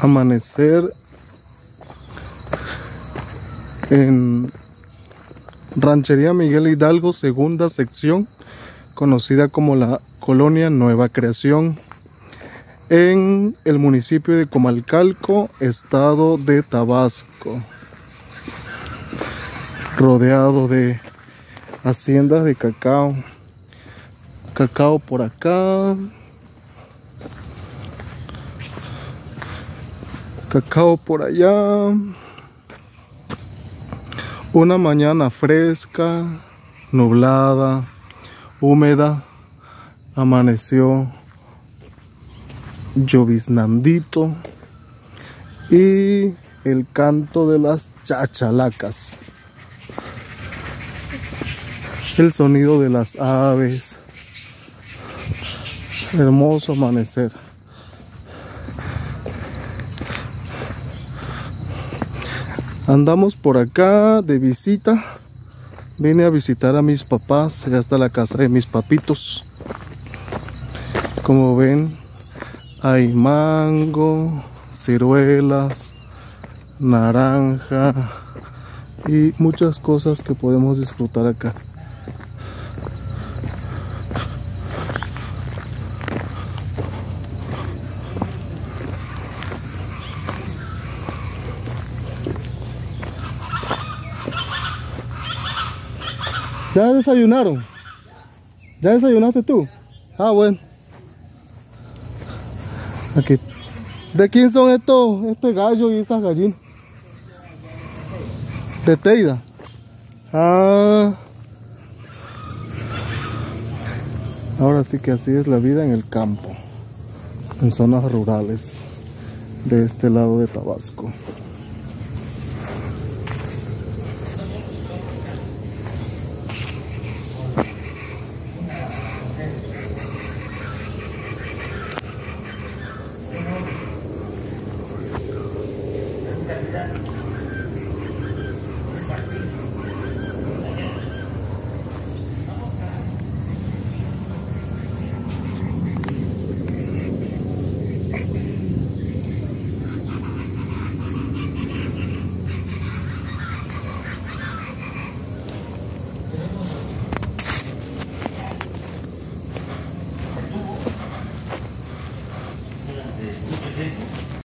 amanecer en Ranchería Miguel Hidalgo, segunda sección, conocida como la Colonia Nueva Creación, en el municipio de Comalcalco, estado de Tabasco, rodeado de haciendas de cacao, cacao por acá, cacao por allá. Una mañana fresca, nublada, húmeda, amaneció lloviznandito y el canto de las chachalacas, el sonido de las aves, hermoso amanecer. Andamos por acá de visita. Vine a visitar a mis papás. Ya está la casa de mis papitos. Como ven, hay mango, ciruelas, naranja y muchas cosas que podemos disfrutar acá. ¿Ya desayunaron? ¿Ya desayunaste tú? Ah, bueno. Aquí. ¿De quién son estos, este gallo y esas gallinas? De Teida. Ah. Ahora sí que así es la vida en el campo. En zonas rurales. De este lado de Tabasco. Thank.